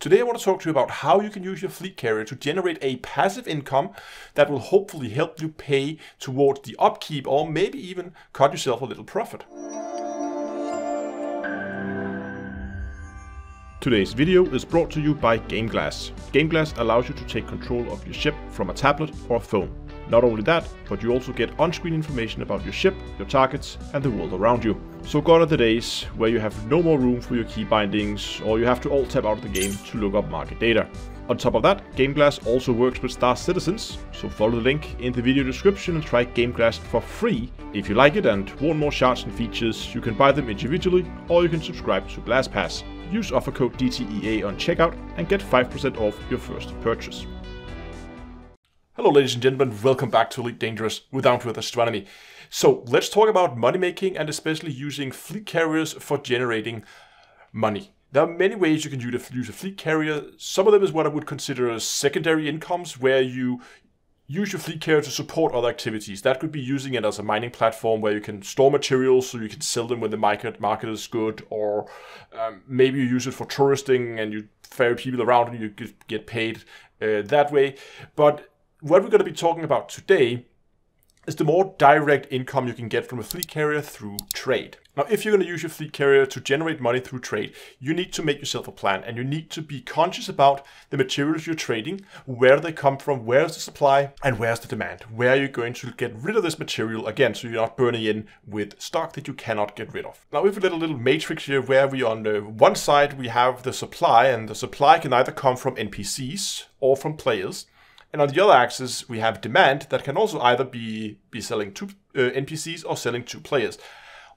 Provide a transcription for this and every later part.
Today I want to talk to you about how you can use your fleet carrier to generate a passive income that will hopefully help you pay towards the upkeep or maybe even cut yourself a little profit. Today's video is brought to you by GameGlass. GameGlass allows you to take control of your ship from a tablet or phone. Not only that, but you also get on-screen information about your ship, your targets, and the world around you. So gone are the days where you have no more room for your key bindings, or you have to alt-tab out of the game to look up market data. On top of that, GameGlass also works with Star Citizens, so follow the link in the video description and try GameGlass for free. If you like it and want more shards and features, you can buy them individually, or you can subscribe to GlassPass. Use offer code DTEA on checkout and get 5% off your first purchase. Hello ladies and gentlemen, welcome back to Elite Dangerous with Down Astronomy. So let's talk about money making and especially using fleet carriers for generating money. There are many ways you can use a fleet carrier. Some of them is what I would consider as secondary incomes, where you use your fleet carrier to support other activities. That could be using it as a mining platform where you can store materials so you can sell them when the market market is good, or um, maybe you use it for touristing and you ferry people around and you get paid uh, that way. But what we're going to be talking about today is the more direct income you can get from a fleet carrier through trade. Now, if you're going to use your fleet carrier to generate money through trade, you need to make yourself a plan and you need to be conscious about the materials you're trading, where they come from, where's the supply, and where's the demand. Where are you going to get rid of this material again, so you're not burning in with stock that you cannot get rid of. Now, we've got a little matrix here where we on the one side we have the supply, and the supply can either come from NPCs or from players. And on the other axis, we have demand that can also either be, be selling to uh, NPCs or selling to players.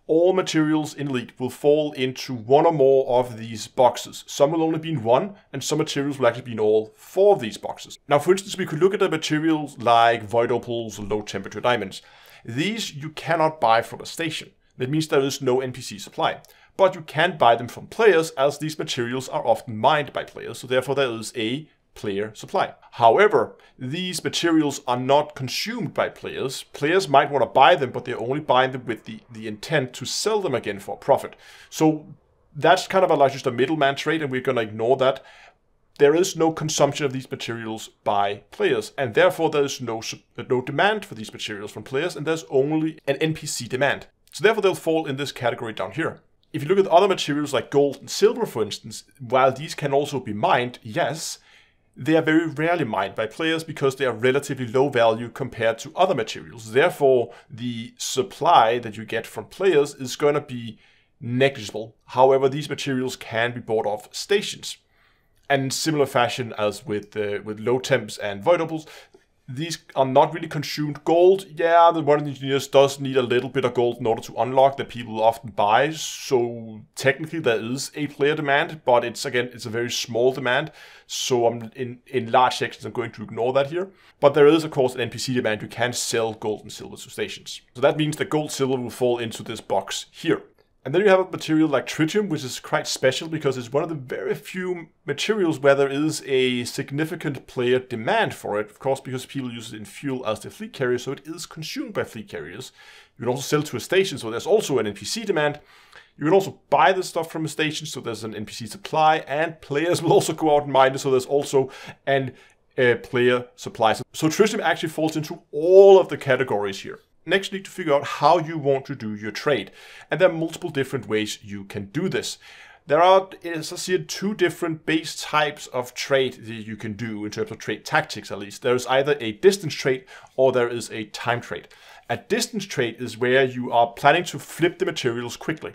All materials in Elite will fall into one or more of these boxes. Some will only be in one, and some materials will actually be in all four of these boxes. Now, for instance, we could look at the materials like void opals low temperature diamonds. These you cannot buy from a station. That means there is no NPC supply. But you can buy them from players as these materials are often mined by players, so therefore there is a player supply. However, these materials are not consumed by players. Players might want to buy them, but they're only buying them with the, the intent to sell them again for profit. So that's kind of a, like just a middleman trade, and we're going to ignore that. There is no consumption of these materials by players, and therefore there is no, no demand for these materials from players, and there's only an NPC demand. So therefore they'll fall in this category down here. If you look at other materials like gold and silver, for instance, while these can also be mined, yes, they are very rarely mined by players because they are relatively low value compared to other materials. Therefore, the supply that you get from players is going to be negligible. However, these materials can be bought off stations. And in similar fashion as with uh, with low temps and void opals, these are not really consumed gold. Yeah, the Modern Engineers does need a little bit of gold in order to unlock that people often buy. So technically there is a player demand, but it's again, it's a very small demand. So I'm in, in large sections, I'm going to ignore that here. But there is of course an NPC demand. You can sell gold and silver to stations. So that means that gold, silver will fall into this box here. And then you have a material like tritium, which is quite special because it's one of the very few materials where there is a significant player demand for it. Of course, because people use it in fuel as their fleet carrier, so it is consumed by fleet carriers. You can also sell to a station, so there's also an NPC demand. You can also buy the stuff from a station, so there's an NPC supply, and players will also go out and mine it, so there's also an uh, player supply. So tritium actually falls into all of the categories here. Next, you need to figure out how you want to do your trade. And there are multiple different ways you can do this. There are, as I see two different base types of trade that you can do in terms of trade tactics, at least. There is either a distance trade or there is a time trade. A distance trade is where you are planning to flip the materials quickly.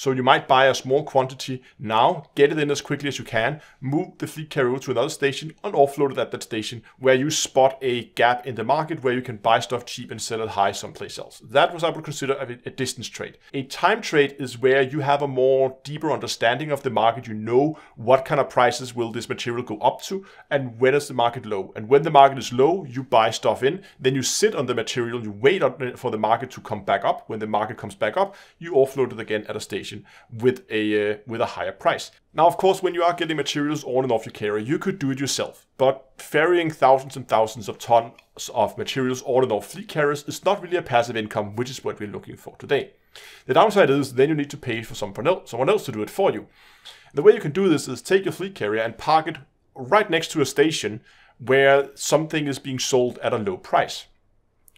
So you might buy a small quantity now, get it in as quickly as you can, move the fleet carrier to another station and offload it at that station where you spot a gap in the market where you can buy stuff cheap and sell it high someplace else. That was I would consider a, a distance trade. A time trade is where you have a more deeper understanding of the market. You know what kind of prices will this material go up to and when is the market low. And when the market is low, you buy stuff in, then you sit on the material, you wait for the market to come back up. When the market comes back up, you offload it again at a station with a uh, with a higher price. Now, of course, when you are getting materials on and off your carrier, you could do it yourself. But ferrying thousands and thousands of tons of materials on and off fleet carriers is not really a passive income, which is what we're looking for today. The downside is then you need to pay for someone else, someone else to do it for you. The way you can do this is take your fleet carrier and park it right next to a station where something is being sold at a low price.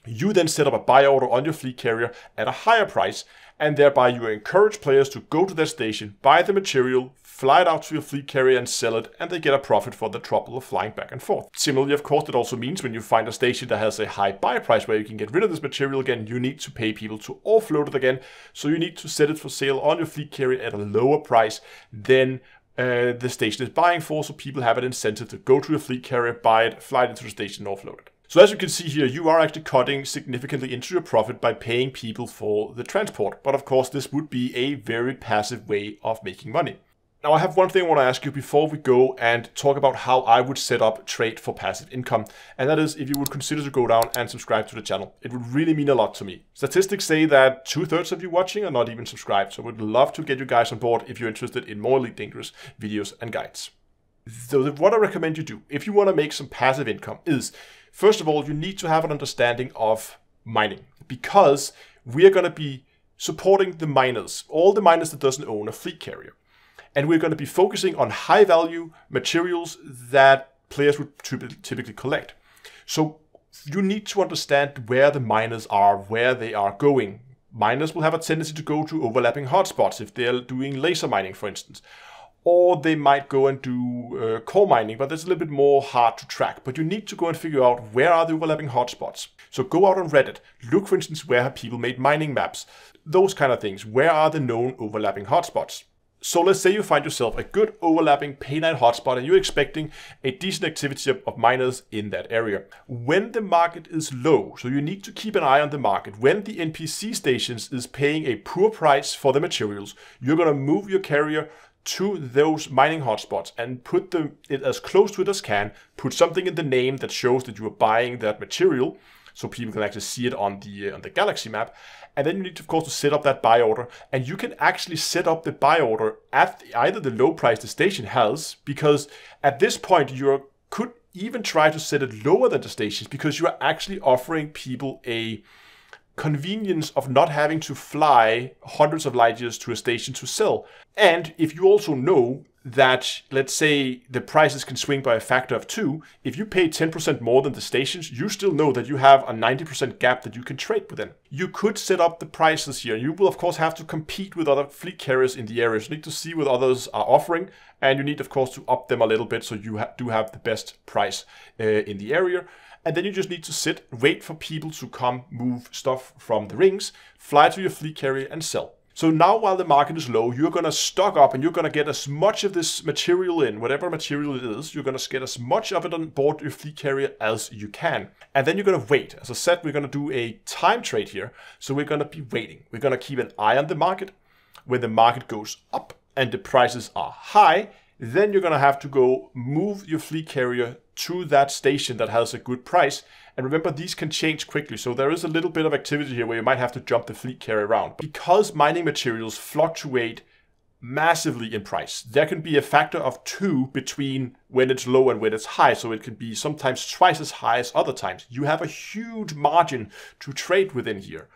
You then set up a buy order on your fleet carrier at a higher price, and thereby you encourage players to go to that station, buy the material, fly it out to your fleet carrier and sell it, and they get a profit for the trouble of flying back and forth. Similarly, of course, it also means when you find a station that has a high buy price where you can get rid of this material again, you need to pay people to offload it again. So you need to set it for sale on your fleet carrier at a lower price than uh, the station is buying for, so people have an incentive to go to your fleet carrier, buy it, fly it into the station, and offload it. So as you can see here, you are actually cutting significantly into your profit by paying people for the transport. But of course, this would be a very passive way of making money. Now I have one thing I want to ask you before we go and talk about how I would set up trade for passive income. And that is if you would consider to go down and subscribe to the channel. It would really mean a lot to me. Statistics say that two thirds of you watching are not even subscribed. So I would love to get you guys on board if you're interested in more Elite Dangerous videos and guides. So what I recommend you do if you want to make some passive income is, first of all, you need to have an understanding of mining because we are going to be supporting the miners, all the miners that doesn't own a fleet carrier. And we're going to be focusing on high value materials that players would typically collect. So you need to understand where the miners are, where they are going. Miners will have a tendency to go to overlapping hotspots if they're doing laser mining, for instance. Or they might go and do uh, core mining, but that's a little bit more hard to track. But you need to go and figure out where are the overlapping hotspots. So go out on Reddit, look for instance where have people made mining maps, those kind of things. Where are the known overlapping hotspots? So let's say you find yourself a good overlapping painite hotspot and you're expecting a decent activity of, of, miners in that area. When the market is low, so you need to keep an eye on the market. When the NPC stations is paying a poor price for the materials, you're going to move your carrier to those mining hotspots and put them it as close to it as can. Put something in the name that shows that you are buying that material so people can actually see it on the uh, on the galaxy map. And then you need, to, of course, to set up that buy order. And you can actually set up the buy order at either the low price the station has, because at this point you could even try to set it lower than the stations, because you are actually offering people a convenience of not having to fly hundreds of light years to a station to sell. And if you also know that, let's say, the prices can swing by a factor of two, if you pay 10% more than the stations, you still know that you have a 90% gap that you can trade within. You could set up the prices here. You will, of course, have to compete with other fleet carriers in the area. You need to see what others are offering, and you need, of course, to up them a little bit so you ha do have the best price uh, in the area. And then you just need to sit, wait for people to come move stuff from the rings, fly to your fleet carrier and sell. So now while the market is low, you're going to stock up and you're going to get as much of this material in, whatever material it is, you're going to get as much of it on board your fleet carrier as you can. And then you're going to wait. As I said, we're going to do a time trade here. So we're going to be waiting. We're going to keep an eye on the market. When the market goes up and the prices are high, then you're going to have to go move your fleet carrier to that station that has a good price. And remember, these can change quickly. So there is a little bit of activity here where you might have to jump the fleet carrier around. Because mining materials fluctuate massively in price. There can be a factor of two between when it's low and when it's high. So it can be sometimes twice as high as other times. You have a huge margin to trade within here.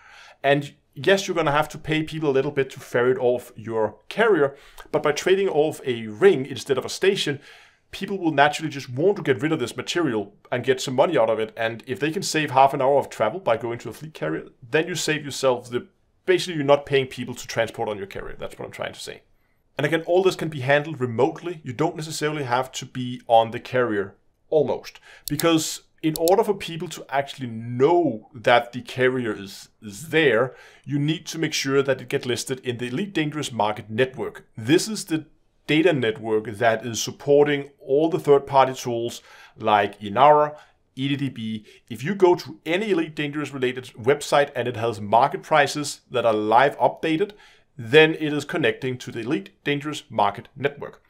And yes, you're going to have to pay people a little bit to ferret off your carrier, but by trading off a ring instead of a station, people will naturally just want to get rid of this material and get some money out of it. And if they can save half an hour of travel by going to a fleet carrier, then you save yourself the basically you're not paying people to transport on your carrier. That's what I'm trying to say. And again, all this can be handled remotely. You don't necessarily have to be on the carrier almost because in order for people to actually know that the carrier is, is there, you need to make sure that it gets listed in the Elite Dangerous Market Network. This is the data network that is supporting all the third-party tools like Inara, EDDB. If you go to any Elite Dangerous related website and it has market prices that are live updated, then it is connecting to the Elite Dangerous Market Network.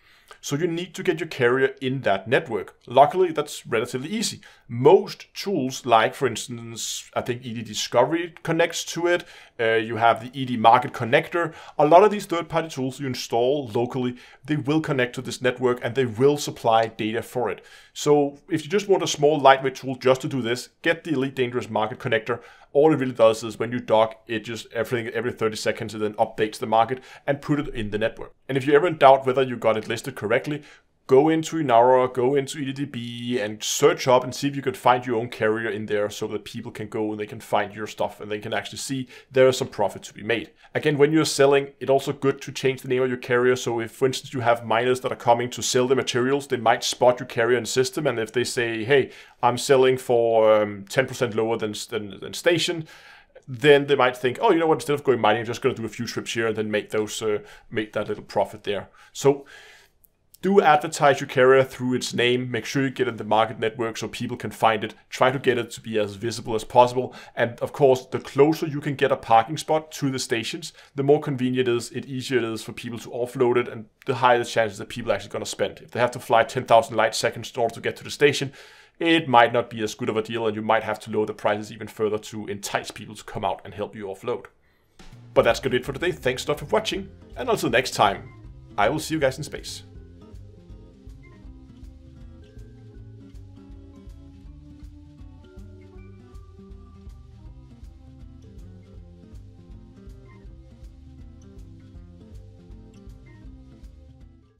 So you need to get your carrier in that network. Luckily, that's relatively easy. Most tools, like for instance, I think ED Discovery connects to it. Uh, you have the ED Market Connector. A lot of these third-party tools you install locally, they will connect to this network and they will supply data for it. So if you just want a small lightweight tool just to do this, get the Elite Dangerous Market Connector all it really does is when you dock, it just everything every 30 seconds it then updates the market and put it in the network. And if you're ever in doubt whether you got it listed correctly, go into Inara, go into EDDB and search up and see if you can find your own carrier in there so that people can go and they can find your stuff and they can actually see there is some profit to be made. Again, when you're selling, it's also good to change the name of your carrier. So if, for instance, you have miners that are coming to sell the materials, they might spot your carrier in system. And if they say, hey, I'm selling for um, 10% lower than, than, than station, then they might think, oh, you know what? Instead of going mining, I'm just going to do a few trips here and then make those uh, make that little profit there. So do advertise your carrier through its name. Make sure you get in the market network so people can find it. Try to get it to be as visible as possible. And of course, the closer you can get a parking spot to the stations, the more convenient it is, it easier it is for people to offload it, and the higher the chances that people are actually going to spend. If they have to fly 10,000 light seconds in order to get to the station, it might not be as good of a deal, and you might have to lower the prices even further to entice people to come out and help you offload. But that's be it for today. Thanks a lot for watching, and until next time, I will see you guys in space.